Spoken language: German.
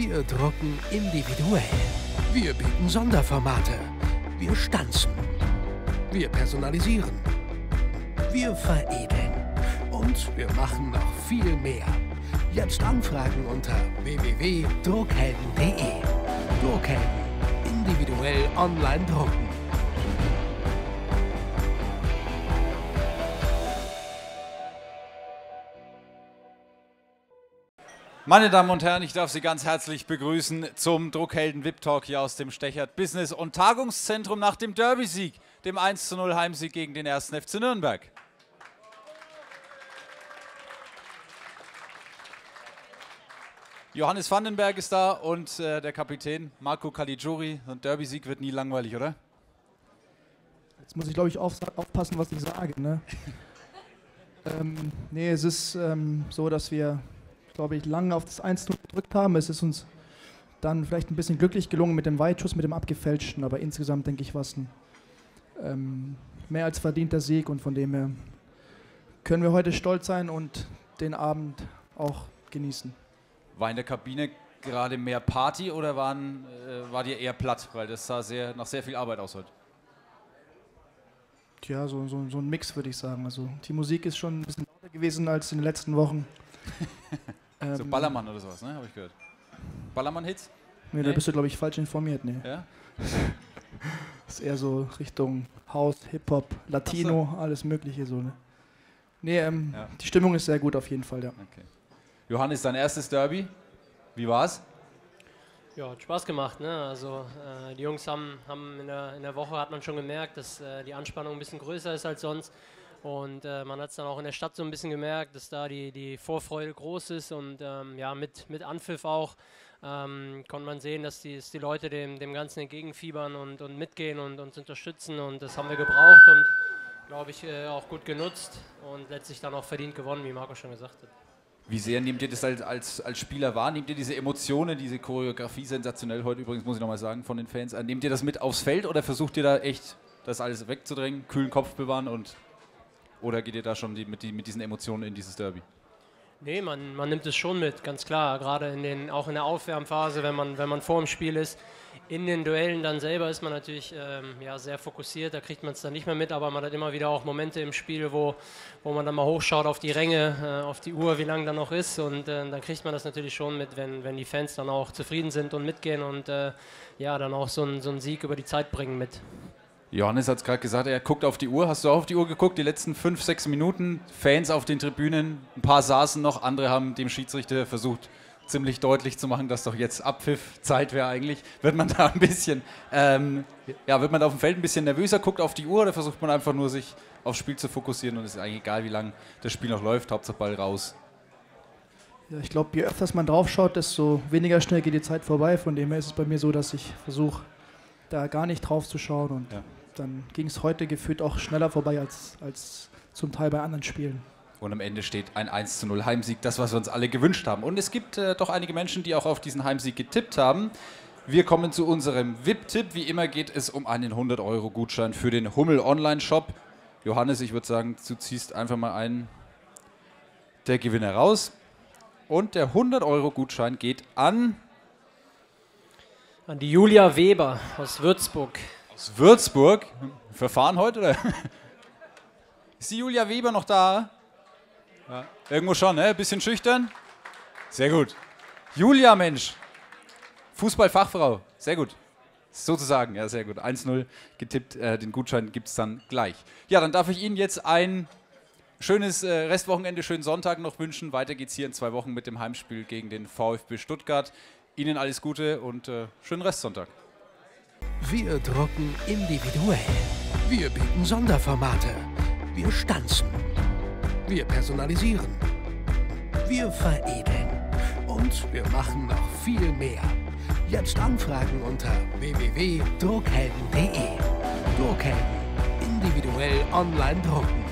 Wir drucken individuell. Wir bieten Sonderformate. Wir stanzen. Wir personalisieren. Wir veredeln. Und wir machen noch viel mehr. Jetzt anfragen unter www.druckhelden.de. Druckhelden. Individuell online drucken. Meine Damen und Herren, ich darf Sie ganz herzlich begrüßen zum Druckhelden VIP Talk hier aus dem Stechert Business und Tagungszentrum nach dem Derby-Sieg, dem 1 0 Heimsieg gegen den 1. FC Nürnberg. Johannes Vandenberg ist da und äh, der Kapitän Marco Caligiuri. Ein Derby-Sieg wird nie langweilig, oder? Jetzt muss ich, glaube ich, auf, aufpassen, was ich sage. Ne? ähm, nee, es ist ähm, so, dass wir glaube ich, lange auf das 1 gedrückt haben. Es ist uns dann vielleicht ein bisschen glücklich gelungen mit dem Weitschuss, mit dem abgefälschten, aber insgesamt denke ich, war es ein ähm, mehr als verdienter Sieg und von dem her können wir heute stolz sein und den Abend auch genießen. War in der Kabine gerade mehr Party oder waren, äh, war dir eher platt, weil das sah sehr, nach sehr viel Arbeit aus heute? Tja, so, so, so ein Mix würde ich sagen. Also die Musik ist schon ein bisschen lauter gewesen als in den letzten Wochen. Ähm, so Ballermann oder sowas, ne? Habe ich gehört. Ballermann-Hits? Nee, da bist du, glaube ich, falsch informiert, ne? Ja? ist eher so Richtung House, Hip-Hop, Latino, so. alles Mögliche so, ne? Nee, ähm, ja. die Stimmung ist sehr gut auf jeden Fall, ja. Okay. Johannes, dein erstes Derby. Wie war's? Ja, hat Spaß gemacht. Ne? Also äh, die Jungs haben, haben in, der, in der Woche hat man schon gemerkt, dass äh, die Anspannung ein bisschen größer ist als sonst. Und äh, man hat es dann auch in der Stadt so ein bisschen gemerkt, dass da die, die Vorfreude groß ist und ähm, ja, mit, mit Anpfiff auch ähm, konnte man sehen, dass die, dass die Leute dem, dem Ganzen entgegenfiebern und, und mitgehen und uns unterstützen und das haben wir gebraucht und glaube ich äh, auch gut genutzt und letztlich dann auch verdient gewonnen, wie Marco schon gesagt hat. Wie sehr nehmt ihr das als, als, als Spieler wahr? Nehmt ihr diese Emotionen, diese Choreografie sensationell heute übrigens, muss ich nochmal sagen, von den Fans, nehmt ihr das mit aufs Feld oder versucht ihr da echt das alles wegzudrängen, kühlen Kopf bewahren und oder geht ihr da schon die, mit, die, mit, diesen Emotionen in dieses Derby? Nee, man, man nimmt es schon mit, ganz klar. Gerade in den, auch in der Aufwärmphase, wenn man, wenn man vor dem Spiel ist. In den Duellen dann selber ist man natürlich ähm, ja, sehr fokussiert, da kriegt man es dann nicht mehr mit, aber man hat immer wieder auch Momente im Spiel, wo, wo man dann mal hochschaut auf die Ränge, äh, auf die Uhr, wie lang dann noch ist und äh, dann kriegt man das natürlich schon mit, wenn, wenn die Fans dann auch zufrieden sind und mitgehen und äh, ja, dann auch so einen so Sieg über die Zeit bringen mit. Johannes hat es gerade gesagt, er guckt auf die Uhr. Hast du auch auf die Uhr geguckt? Die letzten fünf, sechs Minuten. Fans auf den Tribünen. Ein paar saßen noch, andere haben dem Schiedsrichter versucht, ziemlich deutlich zu machen, dass doch jetzt Abpfiff Zeit wäre eigentlich. Wird man da ein bisschen, ähm, ja, wird man auf dem Feld ein bisschen nervöser, guckt auf die Uhr oder versucht man einfach nur sich aufs Spiel zu fokussieren und es ist eigentlich egal, wie lange das Spiel noch läuft, Hauptsache Ball raus. Ja, ich glaube, je öfters man drauf schaut, desto weniger schnell geht die Zeit vorbei. Von dem her ist es bei mir so, dass ich versuche, da gar nicht drauf zu schauen und ja dann ging es heute gefühlt auch schneller vorbei als, als zum Teil bei anderen Spielen. Und am Ende steht ein 1 zu 0 Heimsieg, das, was wir uns alle gewünscht haben. Und es gibt äh, doch einige Menschen, die auch auf diesen Heimsieg getippt haben. Wir kommen zu unserem VIP-Tipp. Wie immer geht es um einen 100-Euro-Gutschein für den Hummel Online-Shop. Johannes, ich würde sagen, du ziehst einfach mal einen der Gewinner raus. Und der 100-Euro-Gutschein geht an. An die Julia Weber aus Würzburg aus Würzburg. Verfahren heute, oder? Ist die Julia Weber noch da? Ja. Irgendwo schon, ne? Bisschen schüchtern? Sehr gut. Julia, Mensch. Fußballfachfrau. Sehr gut. Sozusagen, ja, sehr gut. 1-0 getippt. Äh, den Gutschein gibt es dann gleich. Ja, dann darf ich Ihnen jetzt ein schönes äh, Restwochenende, schönen Sonntag noch wünschen. Weiter geht's hier in zwei Wochen mit dem Heimspiel gegen den VfB Stuttgart. Ihnen alles Gute und äh, schönen Restsonntag. Wir drucken individuell. Wir bieten Sonderformate. Wir stanzen. Wir personalisieren. Wir veredeln. Und wir machen noch viel mehr. Jetzt anfragen unter www.druckhelden.de. Druckhelden. Individuell online drucken.